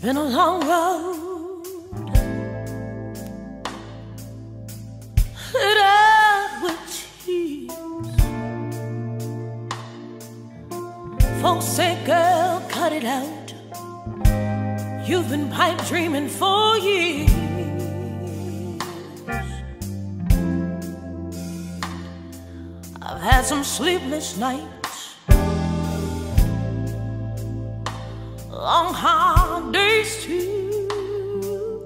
been a long road. Lit with tears. Folks say, girl, cut it out. You've been pipe dreaming for years. I've had some sleepless nights, long hard too.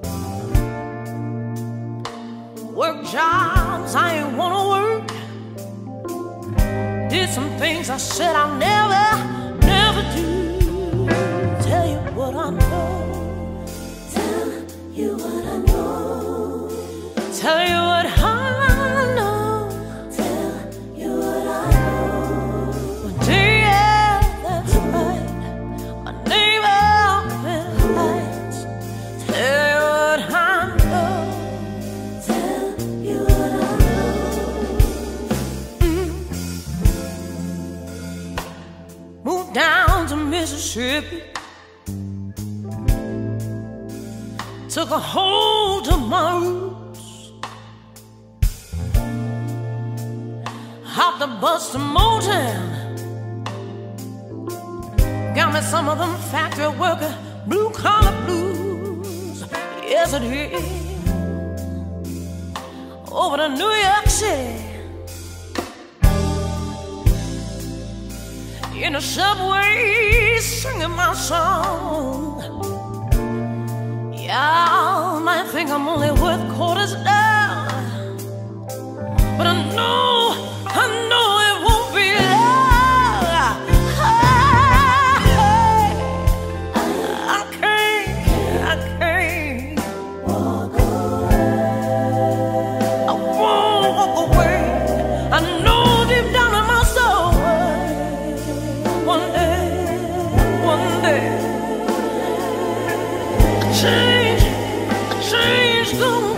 Work jobs I ain't wanna work. Did some things I said I'll never, never do. Tell you what I know. Tell you what I know. Tell you what I Mississippi. Took a hold of my roots. Hopped the bus to Motown. Got me some of them factory worker blue collar blues. Yes, it is. Over to New York City. In the subway, singing my song. Y'all might think I'm only worth quarters down, but I know, day.